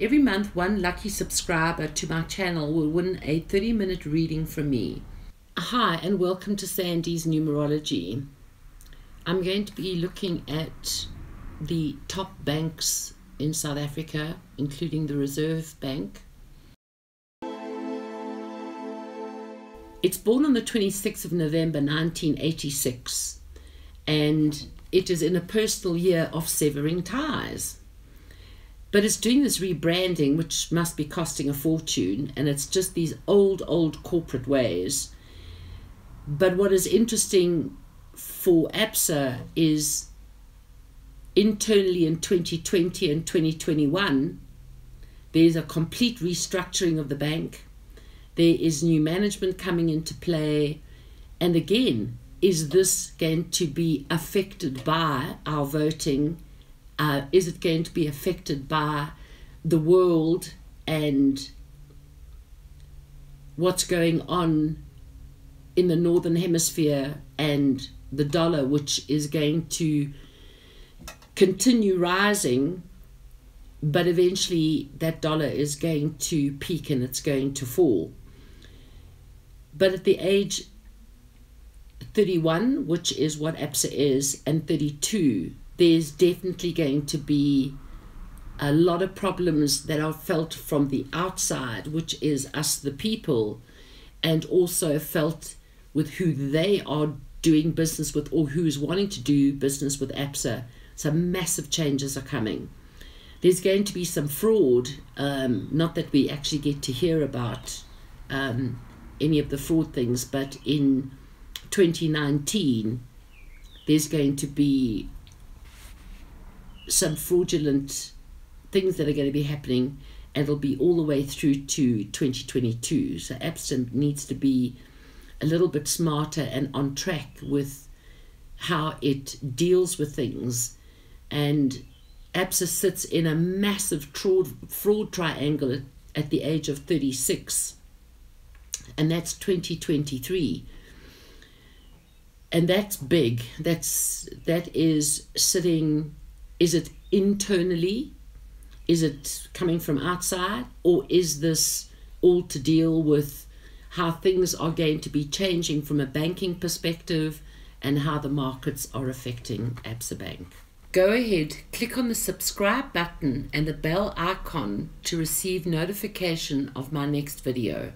Every month, one lucky subscriber to my channel will win a 30 minute reading from me. Hi, and welcome to Sandy's Numerology. I'm going to be looking at the top banks in South Africa, including the Reserve Bank. It's born on the 26th of November 1986, and it is in a personal year of severing ties. But it's doing this rebranding, which must be costing a fortune, and it's just these old, old corporate ways. But what is interesting for ABSA is internally in 2020 and 2021, there's a complete restructuring of the bank. There is new management coming into play. And again, is this going to be affected by our voting? Uh, is it going to be affected by the world and what's going on in the northern hemisphere and the dollar, which is going to continue rising, but eventually that dollar is going to peak and it's going to fall. But at the age 31, which is what ABSA is, and 32, there's definitely going to be a lot of problems that are felt from the outside, which is us, the people, and also felt with who they are doing business with or who's wanting to do business with ABSA. Some massive changes are coming. There's going to be some fraud, um, not that we actually get to hear about um, any of the fraud things, but in 2019, there's going to be some fraudulent things that are going to be happening and it'll be all the way through to 2022 so ABSA needs to be a little bit smarter and on track with how it deals with things. And ABSA sits in a massive fraud, fraud triangle at, at the age of 36 and that's 2023 and that's big. That's that is sitting is it internally? Is it coming from outside? Or is this all to deal with how things are going to be changing from a banking perspective and how the markets are affecting ABSA Bank? Go ahead, click on the subscribe button and the bell icon to receive notification of my next video.